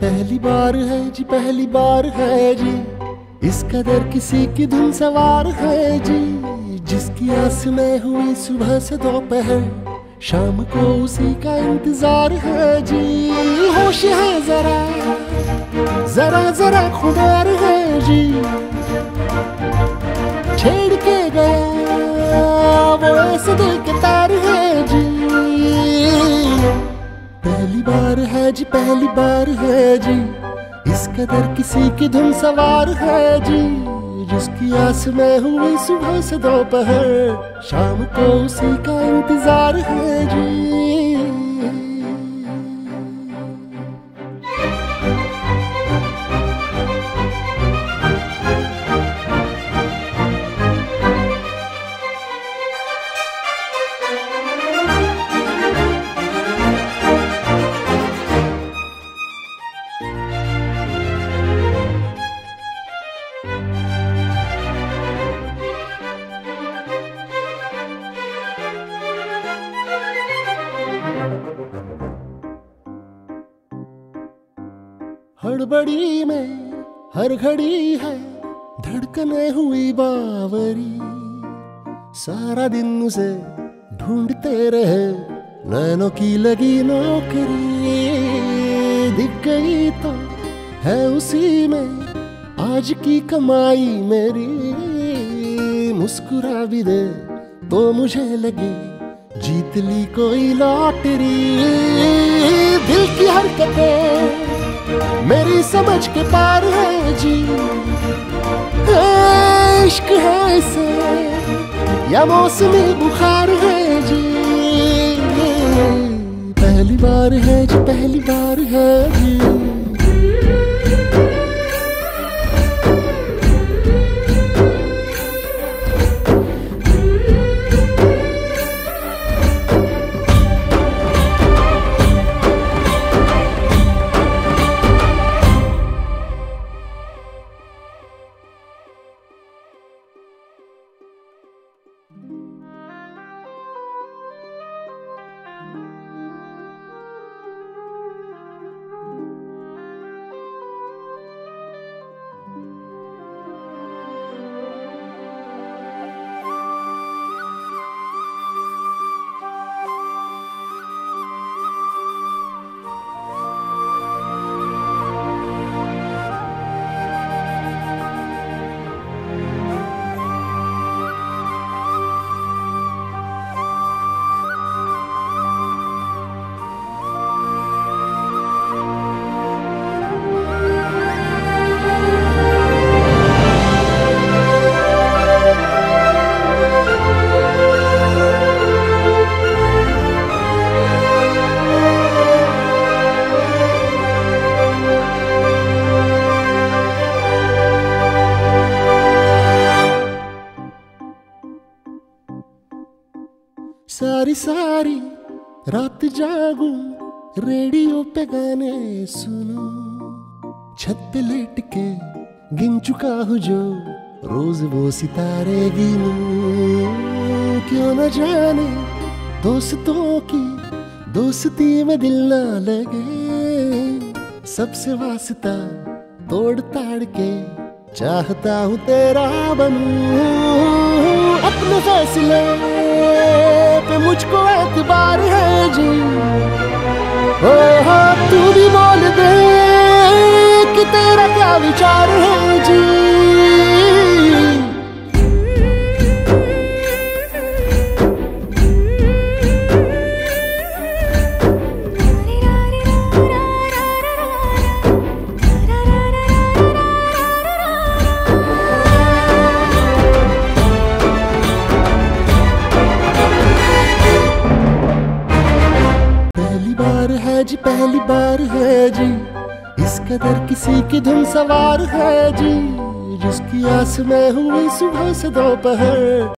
पहली बार है जी, पहली बार है जी। इस कदर किसी की धुन सवार है जी। जिसकी आस में हुई सुबह से दोपहर। शाम को उसी का इंतज़ार है जी। होश है जरा जरा जरा खुदार है जी। छेड़ के गया, वो ऐसे के तार है जी। पहली बार है जी, पहली बार है जी। इस कदर किसी की धुन सवार है जी। जिसकी आस में हुई सुबह से दोपहर शाम को उसी का इंतज़ार है जी। हड़बड़ी में हर घड़ी है, धड़कने हुई बावरी। सारा दिन उसे ढूंढते रहे, नैनों की लगी नौकरी। दिख गई तो है उसी में, आज की कमाई मेरी। मुस्कुरा भी दे तो मुझे लगे, जीत ली कोई लॉटरी। दिल की हरकतें मेरी समझ के पार है जी। है इश्क है से या मौसमी बुखार है जी। पहली बार है जी, पहली बार है। सारी सारी रात जागू, रेडियो पे गाने सुनू। छत पे लेट के गिन चुका हूँ जो रोज वो सितारे गिनू। क्यों न जाने दोस्तों की दोस्ती में दिल ना लगे। सबसे वास्ता तोड़ ताड़ के चाहता हूँ तेरा बनू। अपने फैसले। पे मुझको एतबार है जी। ओ हाँ तू भी बोल दे कि तेरा क्या विचार है जी। बार है जी, पहली बार है जी। इस कदर किसी की धुन सवार है जी, जिसकी आस में हुई सुबह से दोपहर।